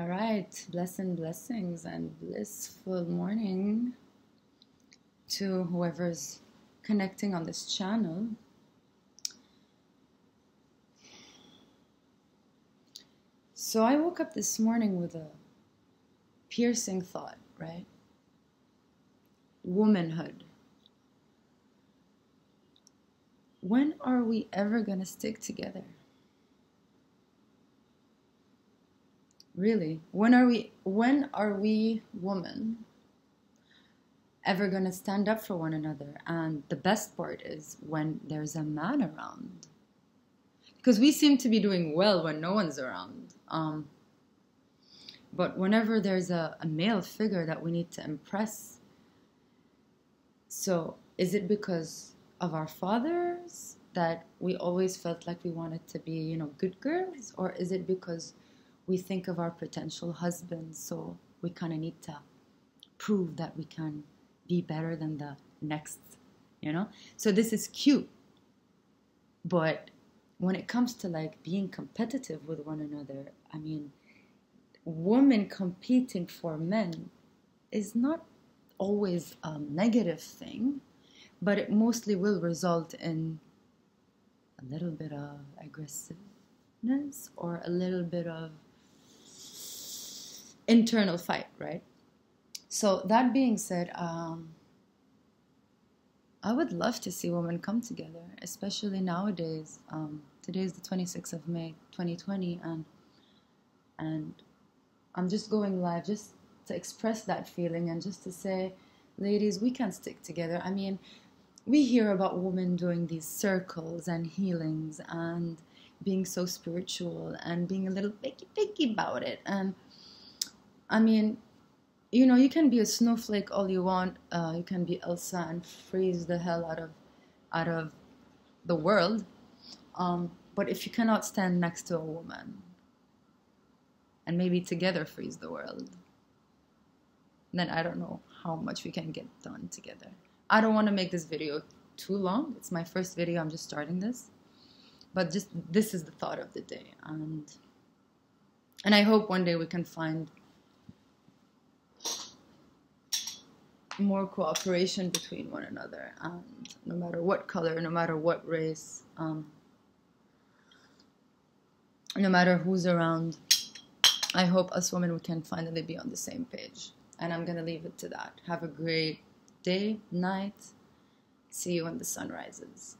All right, blessing blessings and blissful morning to whoever's connecting on this channel. So I woke up this morning with a piercing thought, right? Womanhood. When are we ever going to stick together? Really? When are we when are we women ever going to stand up for one another? And the best part is when there's a man around. Because we seem to be doing well when no one's around. Um, but whenever there's a, a male figure that we need to impress, so is it because of our fathers that we always felt like we wanted to be, you know, good girls? Or is it because we think of our potential husbands, so we kind of need to prove that we can be better than the next, you know? So this is cute. But when it comes to like being competitive with one another, I mean, women competing for men is not always a negative thing, but it mostly will result in a little bit of aggressiveness or a little bit of internal fight, right? So that being said, um, I would love to see women come together, especially nowadays. Um, today is the 26th of May, 2020, and and I'm just going live just to express that feeling and just to say, ladies, we can stick together. I mean, we hear about women doing these circles and healings and being so spiritual and being a little picky picky about it and I mean, you know, you can be a snowflake all you want. Uh, you can be Elsa and freeze the hell out of out of the world. Um, but if you cannot stand next to a woman and maybe together freeze the world, then I don't know how much we can get done together. I don't want to make this video too long. It's my first video. I'm just starting this. But just this is the thought of the day and and I hope one day we can find more cooperation between one another and no matter what color no matter what race um, no matter who's around. I hope us women we can finally be on the same page. And i'm gonna leave it to that. Have a great day night. See you when the sun rises